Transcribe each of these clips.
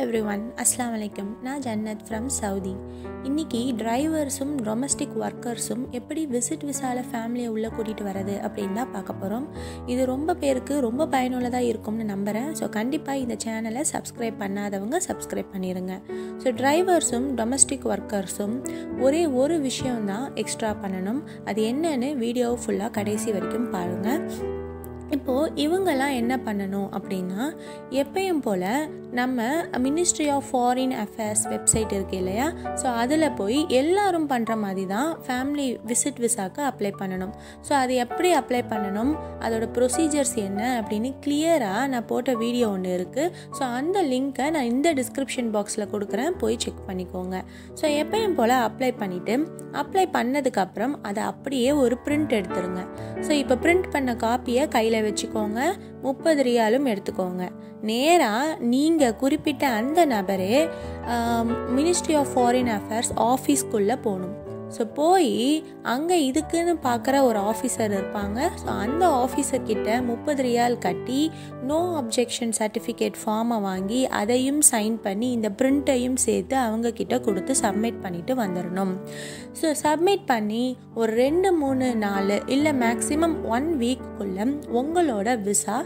Every one அஸ்லாம் வலைக்கம் நான் ஜன்னத் ஃப்ரம் சவுதி இன்றைக்கி டிரைவர்ஸும் டொமஸ்டிக் ஒர்க்கர்ஸும் எப்படி விசிட் விசால ஃபேமிலியை உள்ளே கூட்டிகிட்டு வரது அப்படின்னு தான் பார்க்க போகிறோம் இது ரொம்ப பேருக்கு ரொம்ப பயனுள்ளதாக இருக்கும்னு நம்புகிறேன் ஸோ கண்டிப்பாக இந்த சேனலை சப்ஸ்கிரைப் பண்ணாதவங்க சப்ஸ்கிரைப் பண்ணிடுங்க ஸோ டிரைவர்ஸும் டொமஸ்டிக் ஒர்க்கர்ஸும் ஒரே ஒரு விஷயம்தான் எக்ஸ்ட்ரா பண்ணணும். அது என்னன்னு வீடியோ ஃபுல்லாக கடைசி வரைக்கும் பாருங்கள் இப்போது இவங்கெல்லாம் என்ன பண்ணணும் அப்படின்னா எப்பயும் போல் நம்ம ministry of foreign affairs website இருக்கு இல்லையா? ஸோ அதில் போய் எல்லாரும் பண்ணுற மாதிரி தான் ஃபேமிலி விசிட் விசாக்கு அப்ளை பண்ணணும். ஸோ அது எப்படி அப்ளை பண்ணணும்? அதோட ப்ரொசீஜர்ஸ் என்ன அப்படின்னு கிளியராக நான் போட்ட வீடியோ ஒன்று இருக்குது ஸோ அந்த லிங்க்கை நான் இந்த டிஸ்கிரிப்ஷன் பாக்ஸில் கொடுக்குறேன். போய் செக் பண்ணிக்கோங்க. ஸோ எப்பயும் போல் அப்ளை பண்ணிவிட்டு அப்ளை பண்ணதுக்கப்புறம் அதை அப்படியே ஒரு பிரிண்ட் எடுத்துருங்க. ஸோ இப்போ பிரிண்ட் பண்ண காப்பியை கையில் வச்சுக்கோங்க. முப்பது ரியாலும் எடுத்துக்கோங்க. நேராக நீங்கள் குறிப்பிட்ட அந்த நபரே மினிஸ்ட்ரி ஆஃப் ஃபாரின் அஃபேர்ஸ் ஆஃபீஸ்க்குள்ளே போகணும். ஸோ போய் அங்கே இதுக்குன்னு பார்க்குற ஒரு ஆஃபீஸர் இருப்பாங்க. ஸோ அந்த ஆஃபீஸர் கிட்ட முப்பது ரியால் கட்டி நோ அப்ஜெக்ஷன் சர்டிஃபிகேட் ஃபார்மை வாங்கி அதையும் சைன் பண்ணி இந்த பிரிண்ட்டையும் சேர்த்து அவங்க கிட்ட கொடுத்து சப்மிட் பண்ணிட்டு வந்துடணும் ஸோ சப்மிட் பண்ணி ஒரு ரெண்டு மூணு நாலு இல்லை மேக்ஸிமம் ஒன் வீக்குள்ளே உங்களோட விசா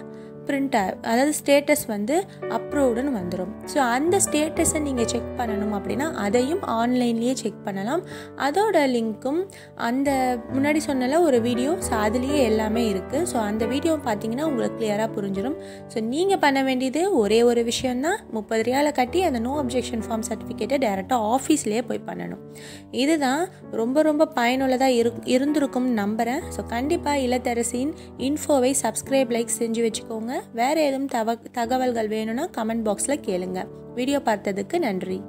பிரிண்ட் அதாவது ஸ்டேட்டஸ் வந்து அப்ரூவ்டுன்னு வந்துடும் ஸோ அந்த ஸ்டேட்டஸை நீங்கள் செக் பண்ணணும் அப்படின்னா அதையும் ஆன்லைன்லேயே செக் பண்ணலாம். அதோட லிங்க்கும் அந்த முன்னாடி சொன்னல ஒரு வீடியோ ஸோ அதுலேயே எல்லாமே இருக்குது ஸோ அந்த வீடியோ பார்த்தீங்கன்னா உங்களுக்கு கிளியராக புரிஞ்சிடும் ஸோ நீங்கள் பண்ண வேண்டியது ஒரே ஒரு விஷயந்தான் முப்பது ரியாலை கட்டி அந்த நோ அப்ஜெக்ஷன் ஃபார்ம் சர்டிஃபிகேட்டை டேரெக்டாக ஆஃபீஸ்லேயே போய் பண்ணணும். இதுதான் ரொம்ப ரொம்ப பயனுள்ளதாக இரு இருந்திருக்கும்னு நம்புகிறேன் ஸோ கண்டிப்பாக இல்லத்தரசின் இன்ஃபோவை சப்ஸ்கிரைப் லைக் செஞ்சு வச்சுக்கோங்க. வேறு எதுவும் தவ தகவல்கள் வேணும்னா கமெண்ட் பாக்ஸில் கேளுங்க. வீடியோ பார்த்ததுக்கு நன்றி.